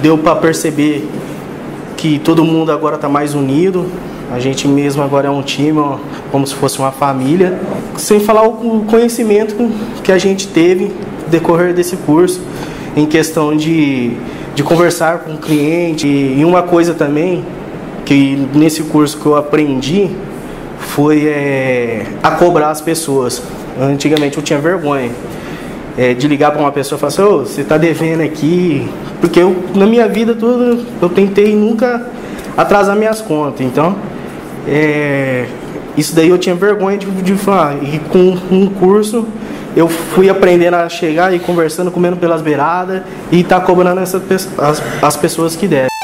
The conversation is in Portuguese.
deu para perceber que todo mundo agora está mais unido. A gente mesmo agora é um time, como se fosse uma família. Sem falar o conhecimento que a gente teve decorrer desse curso, em questão de, de conversar com o cliente. E uma coisa também, que nesse curso que eu aprendi, foi é, a cobrar as pessoas. Antigamente eu tinha vergonha é, de ligar para uma pessoa e falar assim, oh, você está devendo aqui. Porque eu, na minha vida toda eu tentei nunca atrasar minhas contas. Então, é, isso daí eu tinha vergonha de, de falar. E com um curso eu fui aprendendo a chegar e conversando, comendo pelas beiradas e tá cobrando essa, as, as pessoas que devem.